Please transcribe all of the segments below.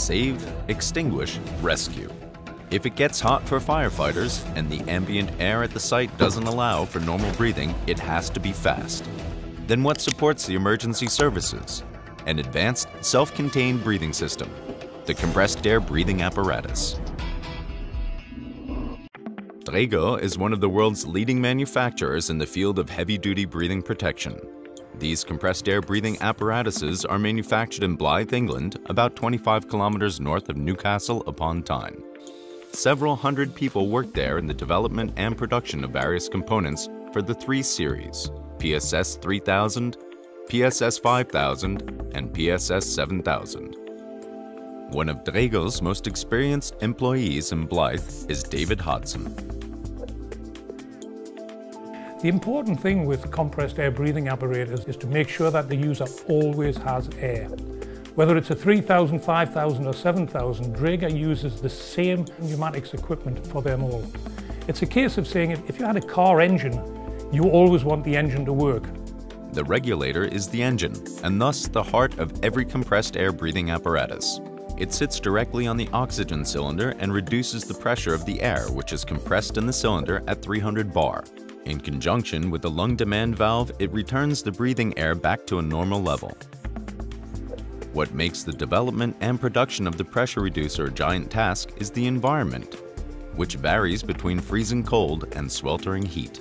Save, extinguish, rescue. If it gets hot for firefighters and the ambient air at the site doesn't allow for normal breathing, it has to be fast. Then what supports the emergency services? An advanced, self-contained breathing system, the compressed air breathing apparatus. Dräger is one of the world's leading manufacturers in the field of heavy-duty breathing protection. These compressed air breathing apparatuses are manufactured in Blyth, England, about 25 kilometers north of Newcastle upon Tyne. Several hundred people work there in the development and production of various components for the three series, PSS 3000, PSS 5000, and PSS 7000. One of Dräger's most experienced employees in Blyth is David Hodson. The important thing with compressed air breathing apparatus is to make sure that the user always has air. Whether it's a 3000, 5000 or 7000, Dräger uses the same pneumatics equipment for them all. It's a case of saying if you had a car engine, you always want the engine to work. The regulator is the engine, and thus the heart of every compressed air breathing apparatus. It sits directly on the oxygen cylinder and reduces the pressure of the air, which is compressed in the cylinder at 300 bar. In conjunction with the lung demand valve, it returns the breathing air back to a normal level. What makes the development and production of the pressure reducer a giant task is the environment, which varies between freezing cold and sweltering heat.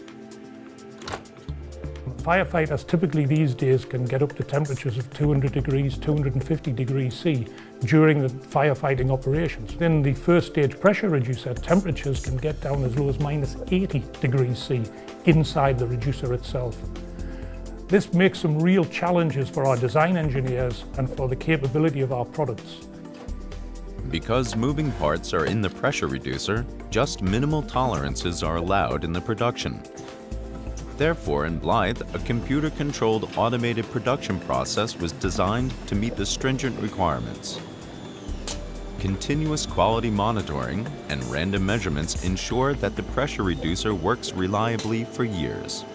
Firefighters typically these days can get up to temperatures of 200 degrees, 250 degrees C during the firefighting operations. In the first stage pressure reducer, temperatures can get down as low as minus 80 degrees C inside the reducer itself. This makes some real challenges for our design engineers and for the capability of our products. Because moving parts are in the pressure reducer, just minimal tolerances are allowed in the production. Therefore, in Blyth, a computer-controlled automated production process was designed to meet the stringent requirements. Continuous quality monitoring and random measurements ensure that the pressure reducer works reliably for years.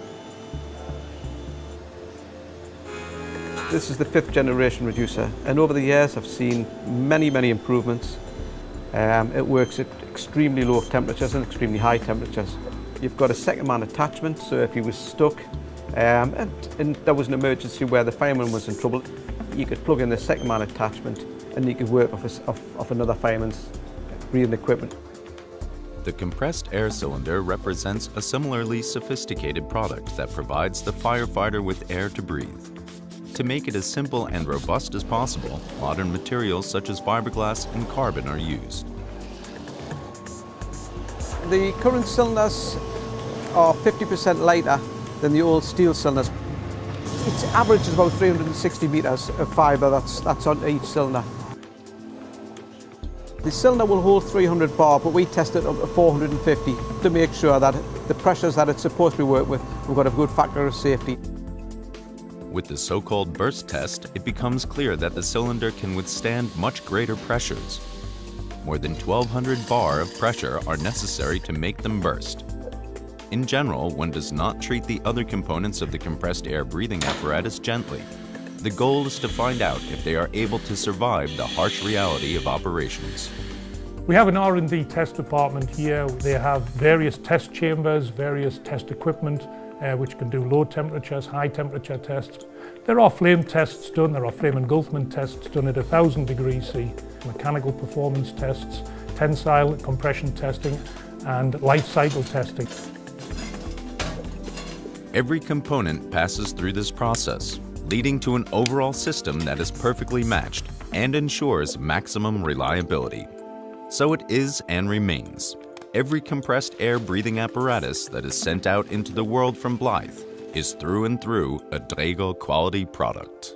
This is the fifth generation reducer and over the years I've seen many, many improvements. Um, it works at extremely low temperatures and extremely high temperatures. You've got a second man attachment, so if he was stuck um, and, and, there was an emergency where the fireman was in trouble, you could plug in the second man attachment and you could work off, a, off, off another fireman's breathing equipment. The compressed air cylinder represents a similarly sophisticated product that provides the firefighter with air to breathe. To make it as simple and robust as possible, modern materials such as fiberglass and carbon are used. The current cylinders are 50% lighter than the old steel cylinders. Its average is about 360 metres of fibre that's, that's on each cylinder. The cylinder will hold 300 bar, but we test it up to 450 to make sure that the pressures that it's supposed to be worked with, we've got a good factor of safety. With the so-called burst test, it becomes clear that the cylinder can withstand much greater pressures. More than 1200 bar of pressure are necessary to make them burst. In general, one does not treat the other components of the compressed air breathing apparatus gently. The goal is to find out if they are able to survive the harsh reality of operations. We have an R&D test department here. They have various test chambers, various test equipment, uh, which can do low temperatures, high temperature tests. There are flame tests done, there are flame engulfment tests done at 1000 degrees C, mechanical performance tests, tensile compression testing, and life cycle testing. Every component passes through this process, leading to an overall system that is perfectly matched and ensures maximum reliability. So it is and remains. Every compressed air breathing apparatus that is sent out into the world from Blyth is through and through a Dräger quality product.